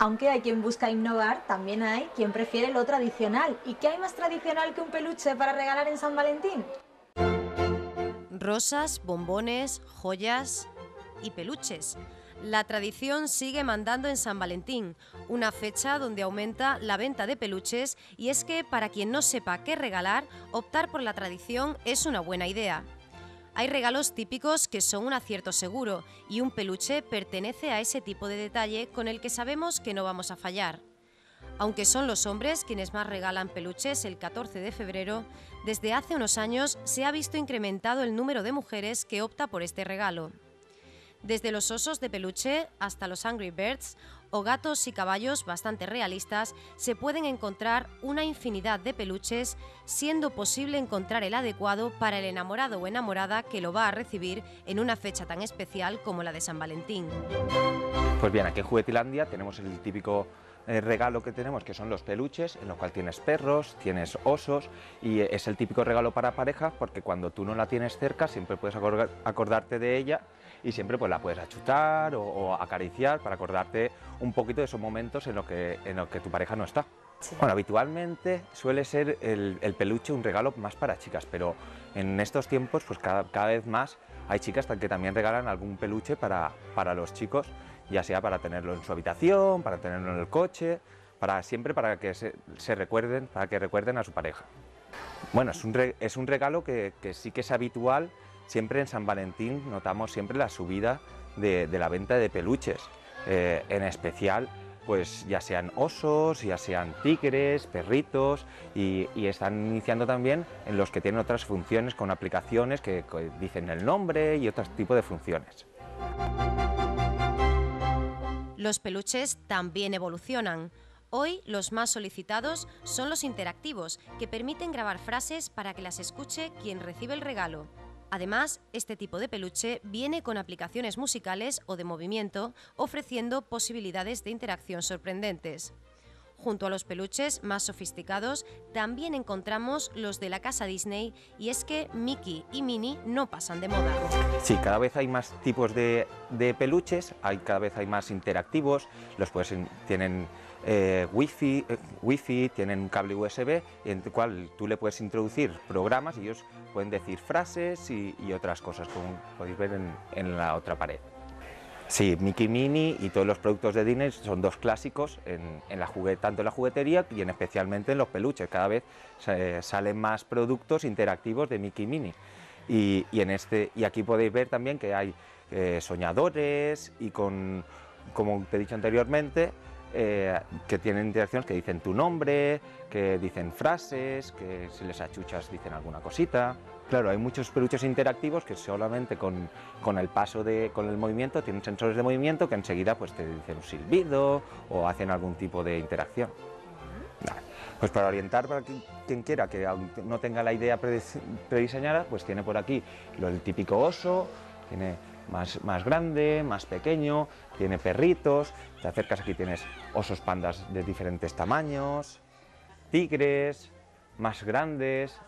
Aunque hay quien busca innovar, también hay quien prefiere lo tradicional. ¿Y qué hay más tradicional que un peluche para regalar en San Valentín? Rosas, bombones, joyas y peluches. La tradición sigue mandando en San Valentín, una fecha donde aumenta la venta de peluches y es que para quien no sepa qué regalar, optar por la tradición es una buena idea. Hay regalos típicos que son un acierto seguro y un peluche pertenece a ese tipo de detalle con el que sabemos que no vamos a fallar. Aunque son los hombres quienes más regalan peluches el 14 de febrero, desde hace unos años se ha visto incrementado el número de mujeres que opta por este regalo. Desde los osos de peluche hasta los Angry Birds o gatos y caballos bastante realistas, se pueden encontrar una infinidad de peluches, siendo posible encontrar el adecuado para el enamorado o enamorada que lo va a recibir en una fecha tan especial como la de San Valentín. Pues bien, aquí en Juguetilandia tenemos el típico eh, regalo que tenemos, que son los peluches, en lo cual tienes perros, tienes osos, y es el típico regalo para pareja, porque cuando tú no la tienes cerca, siempre puedes acordarte de ella y siempre pues la puedes achutar o, acariciar para acordarte un poquito de esos momentos en los que, en que tu pareja no está. Bueno, habitualmente suele ser el, peluche un regalo más para chicas, pero en estos tiempos pues cada, vez más hay chicas que también regalan algún peluche para, para los chicos, ya sea para tenerlo en su habitación, para tenerlo en el coche, para siempre para que se, recuerden, para que recuerden a su pareja. Bueno, es un, es un regalo que, que sí que es habitual siempre en San Valentín notamos siempre la subida de, la venta de peluches, eh, en especial pues ya sean osos, ya sean tigres, perritos y, están iniciando también en los que tienen otras funciones con aplicaciones que, que dicen el nombre y otros tipos de funciones. Los peluches también evolucionan. Hoy los más solicitados son los interactivos, que permiten grabar frases para que las escuche quien recibe el regalo. Además, este tipo de peluche viene con aplicaciones musicales o de movimiento, ofreciendo posibilidades de interacción sorprendentes. Junto a los peluches más sofisticados, también encontramos los de la casa Disney y es que Mickey y Minnie no pasan de moda. Sí, cada vez hay más tipos de, peluches, hay, cada vez hay más interactivos, los pues tienen eh, wifi, eh, wifi, tienen un cable USB en el cual tú le puedes introducir programas y ellos pueden decir frases y, otras cosas, como podéis ver en, la otra pared. Sí, Mickey Mini y todos los productos de Disney son dos clásicos en, la tanto en la juguetería y en especialmente en los peluches. Cada vez salen más productos interactivos de Mickey Mini. Y, en este, y aquí podéis ver también que hay eh, soñadores y con, como te he dicho anteriormente, eh, que tienen interacciones que dicen tu nombre, que dicen frases, que si les achuchas dicen alguna cosita. Claro, hay muchos peluches interactivos que solamente con, el paso de, con el movimiento tienen sensores de movimiento que enseguida pues te dicen un silbido o hacen algún tipo de interacción. Pues para orientar para quien, quiera que no tenga la idea prediseñada, pues tiene por aquí el típico oso, tiene más, más grande, más pequeño, tiene perritos, te acercas aquí tienes osos pandas de diferentes tamaños, tigres, más grandes,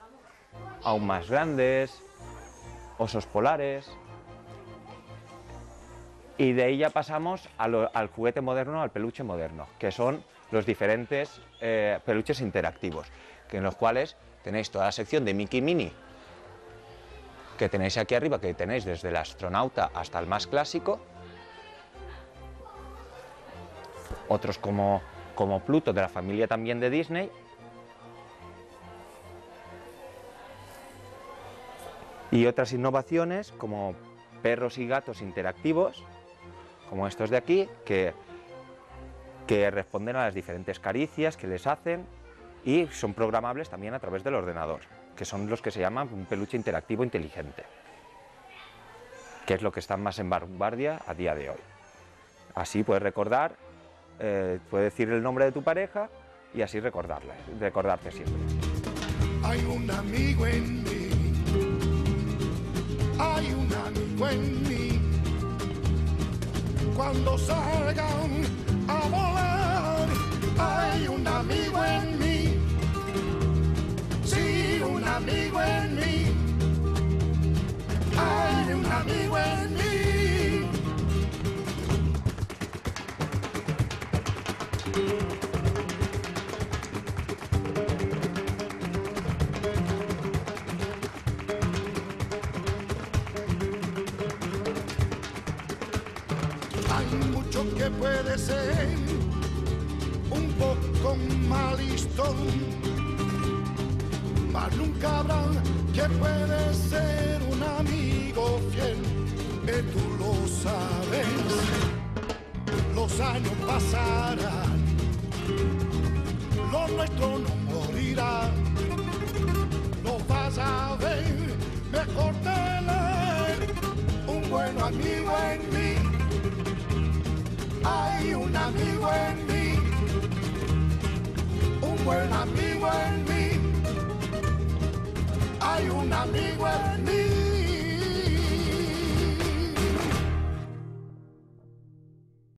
aún más grandes, osos polares. Y de ahí ya pasamos al juguete moderno, al peluche moderno, que son los diferentes eh, peluches interactivos, que en los cuales tenéis toda la sección de Mickey Mini, que tenéis aquí arriba, que tenéis desde el astronauta hasta el más clásico, otros como, como Pluto de la familia también de Disney, y otras innovaciones como perros y gatos interactivos, como estos de aquí, que, que responden a las diferentes caricias que les hacen y son programables también a través del ordenador que son los que se llaman un peluche interactivo inteligente, que es lo que está más en vanguardia a día de hoy. Así puedes recordar, eh, puedes decir el nombre de tu pareja y así recordarla, recordarte siempre. Hay un amigo en mí, hay un amigo en mí, cuando salgan amigo en mí. Hay un amigo en mí. Hay mucho que puede ser un poco malistón mas nunca habrá que puede ser un amigo fiel, que tú lo sabes. Los años pasarán, lo nuestro no morirá, lo vas a ver mejor tener un buen amigo en mí. Hay un amigo en mí, un buen amigo en mí una amigua